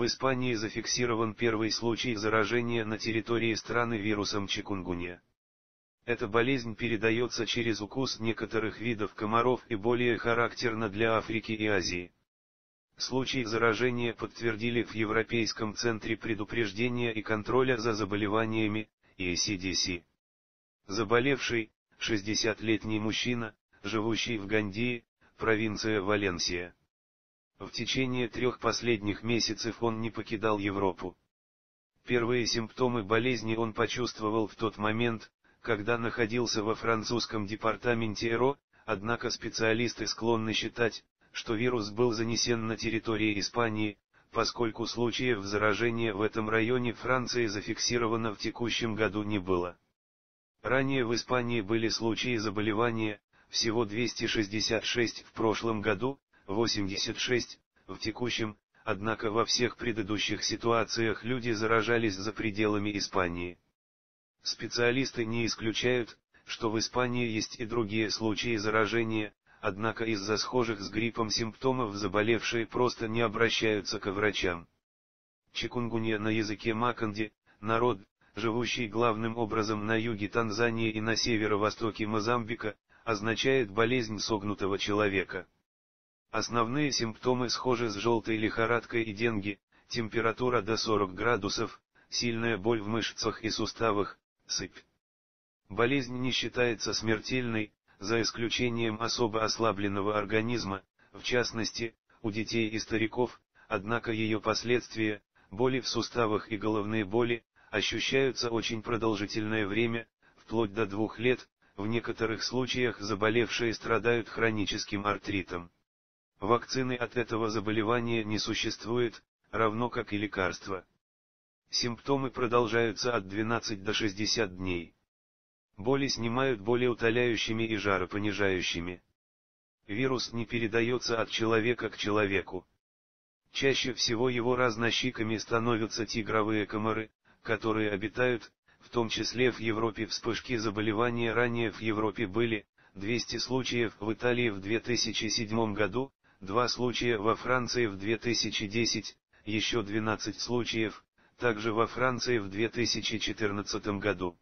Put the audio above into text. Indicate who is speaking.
Speaker 1: В Испании зафиксирован первый случай заражения на территории страны вирусом чикунгунья. Эта болезнь передается через укус некоторых видов комаров и более характерна для Африки и Азии. Случай заражения подтвердили в Европейском центре предупреждения и контроля за заболеваниями, ECDC. Заболевший, 60-летний мужчина, живущий в Гандии, провинция Валенсия. В течение трех последних месяцев он не покидал Европу. Первые симптомы болезни он почувствовал в тот момент, когда находился во французском департаменте ЭРО, однако специалисты склонны считать, что вирус был занесен на территории Испании, поскольку случаев заражения в этом районе Франции зафиксировано в текущем году не было. Ранее в Испании были случаи заболевания, всего 266 в прошлом году, 86, в текущем, однако во всех предыдущих ситуациях люди заражались за пределами Испании. Специалисты не исключают, что в Испании есть и другие случаи заражения, однако из-за схожих с гриппом симптомов заболевшие просто не обращаются к врачам. Чикунгунья на языке Маканди, народ, живущий главным образом на юге Танзании и на северо-востоке Мозамбика, означает болезнь согнутого человека. Основные симптомы схожи с желтой лихорадкой и денги, температура до 40 градусов, сильная боль в мышцах и суставах, сыпь. Болезнь не считается смертельной, за исключением особо ослабленного организма, в частности, у детей и стариков, однако ее последствия, боли в суставах и головные боли, ощущаются очень продолжительное время, вплоть до двух лет, в некоторых случаях заболевшие страдают хроническим артритом. Вакцины от этого заболевания не существует, равно как и лекарства. Симптомы продолжаются от 12 до 60 дней. Боли снимают болеутоляющими и жаропонижающими. Вирус не передается от человека к человеку. Чаще всего его разнощиками становятся тигровые комары, которые обитают, в том числе в Европе вспышки заболевания ранее в Европе были, 200 случаев в Италии в 2007 году, Два случая во Франции в 2010, еще 12 случаев, также во Франции в 2014 году.